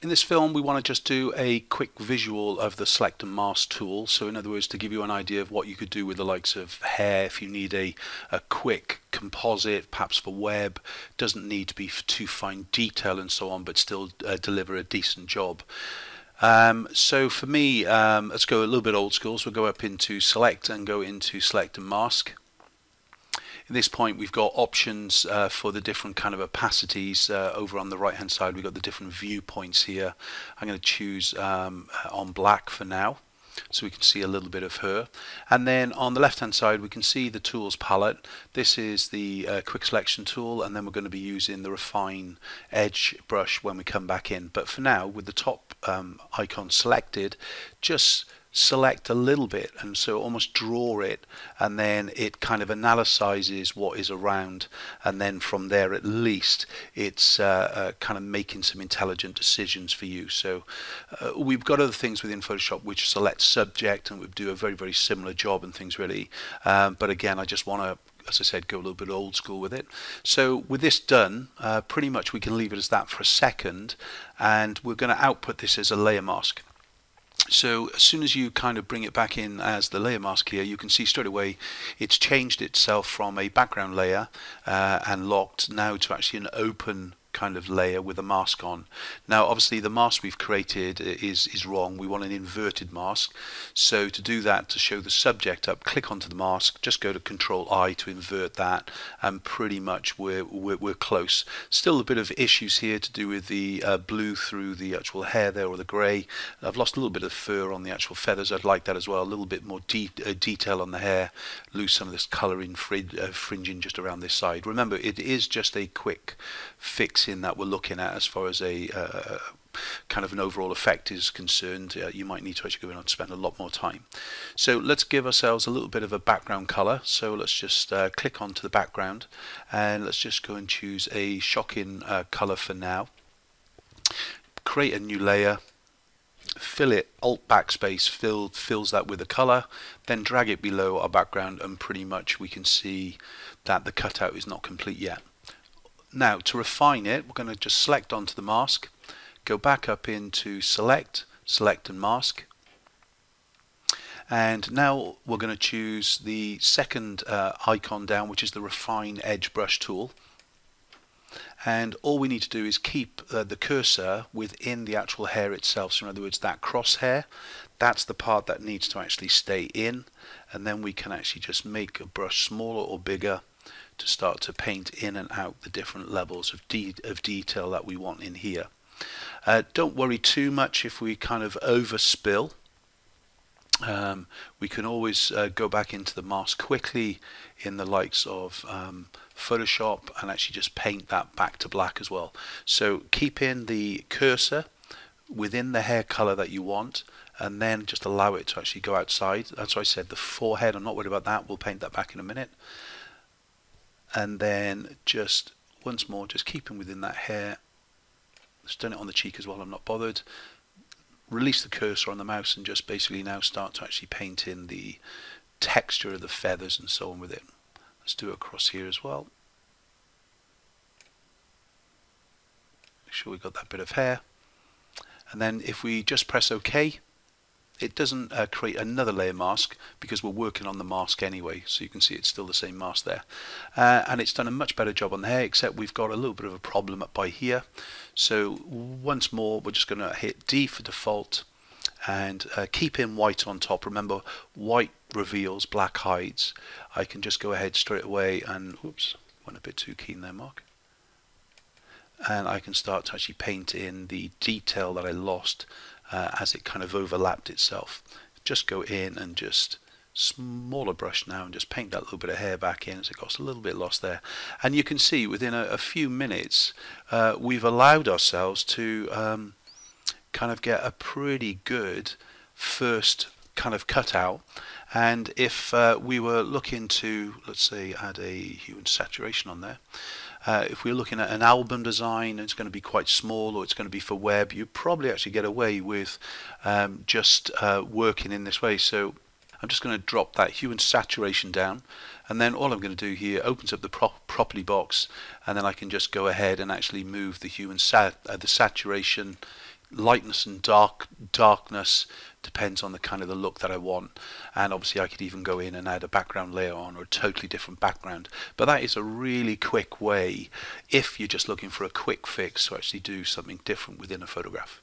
In this film we want to just do a quick visual of the select and mask tool. So in other words to give you an idea of what you could do with the likes of hair if you need a, a quick composite perhaps for web doesn't need to be too fine detail and so on but still uh, deliver a decent job. Um, so for me um, let's go a little bit old school. So we'll go up into select and go into select and mask at this point we've got options uh, for the different kind of opacities uh, over on the right hand side. We've got the different viewpoints here. I'm going to choose um, on black for now so we can see a little bit of her. And then on the left hand side we can see the tools palette. This is the uh, quick selection tool and then we're going to be using the refine edge brush when we come back in. But for now with the top um, icon selected just select a little bit and so almost draw it and then it kind of analyzes what is around and then from there at least it's uh, uh, kind of making some intelligent decisions for you so uh, we've got other things within Photoshop which select subject and we do a very very similar job and things really um, but again I just want to as I said, go a little bit old school with it. So with this done, uh, pretty much we can leave it as that for a second, and we're going to output this as a layer mask. So as soon as you kind of bring it back in as the layer mask here, you can see straight away it's changed itself from a background layer uh, and locked now to actually an open kind of layer with a mask on. Now obviously the mask we've created is, is wrong. We want an inverted mask. So to do that, to show the subject up, click onto the mask, just go to Control I to invert that and pretty much we're, we're, we're close. Still a bit of issues here to do with the uh, blue through the actual hair there or the grey. I've lost a little bit of fur on the actual feathers. I'd like that as well. A little bit more de uh, detail on the hair. Lose some of this colouring uh, fringing just around this side. Remember it is just a quick fix in that we're looking at as far as a uh, kind of an overall effect is concerned, uh, you might need to actually go in and spend a lot more time. So let's give ourselves a little bit of a background color. So let's just uh, click onto the background and let's just go and choose a shocking uh, color for now. Create a new layer fill it, alt backspace fill, fills that with a color, then drag it below our background and pretty much we can see that the cutout is not complete yet. Now to refine it we're going to just select onto the mask go back up into select select and mask. And now we're going to choose the second uh, icon down which is the refine edge brush tool and all we need to do is keep uh, the cursor within the actual hair itself so in other words that crosshair that's the part that needs to actually stay in and then we can actually just make a brush smaller or bigger to start to paint in and out the different levels of, de of detail that we want in here. Uh, don't worry too much if we kind of overspill. Um, we can always uh, go back into the mask quickly in the likes of um, Photoshop and actually just paint that back to black as well. So keep in the cursor within the hair color that you want and then just allow it to actually go outside. That's why I said the forehead, I'm not worried about that, we'll paint that back in a minute and then just once more just keeping within that hair just done it on the cheek as well I'm not bothered release the cursor on the mouse and just basically now start to actually paint in the texture of the feathers and so on with it. Let's do it across here as well. Make sure we've got that bit of hair. And then if we just press OK it doesn't uh, create another layer mask because we're working on the mask anyway so you can see it's still the same mask there. Uh, and it's done a much better job on the hair except we've got a little bit of a problem up by here. So once more we're just going to hit D for default and uh, keep in white on top. Remember white reveals black hides. I can just go ahead straight away and oops went a bit too keen there Mark. And I can start to actually paint in the detail that I lost uh, as it kind of overlapped itself. Just go in and just smaller brush now and just paint that little bit of hair back in as it got a little bit lost there and you can see within a, a few minutes uh, we've allowed ourselves to um, kind of get a pretty good first kind of cutout and if uh, we were looking to let's say add a hue and saturation on there uh, if we're looking at an album design it's going to be quite small or it's going to be for web you probably actually get away with um, just uh, working in this way. So I'm just going to drop that hue and saturation down and then all I'm going to do here opens up the pro property box and then I can just go ahead and actually move the hue and sat uh, the saturation lightness and dark darkness depends on the kind of the look that I want. And obviously I could even go in and add a background layer on or a totally different background. But that is a really quick way if you're just looking for a quick fix to actually do something different within a photograph